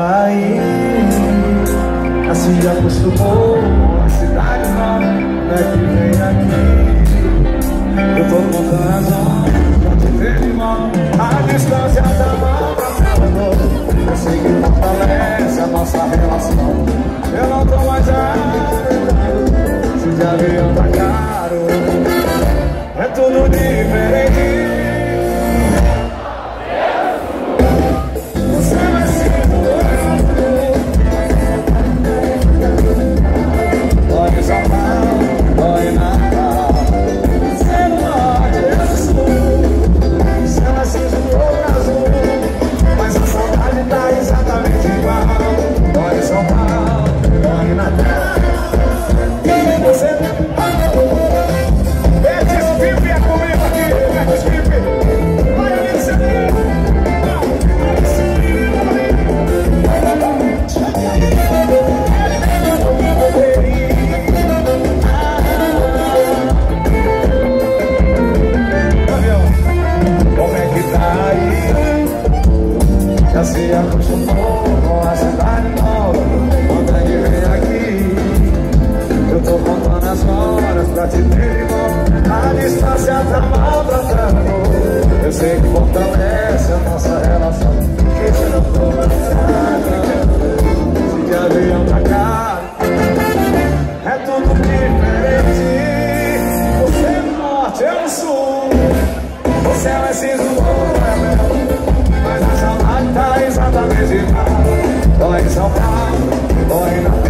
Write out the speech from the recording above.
aí Assim já acostumou a cidade nova é que vem aqui. Eu tô contando as horas pra te ver de mão A distância da mão pra separou Eu sei que fortalece a nossa relação. Eu não tô mais a Se já veio pra cá Oi, São Paulo. dói na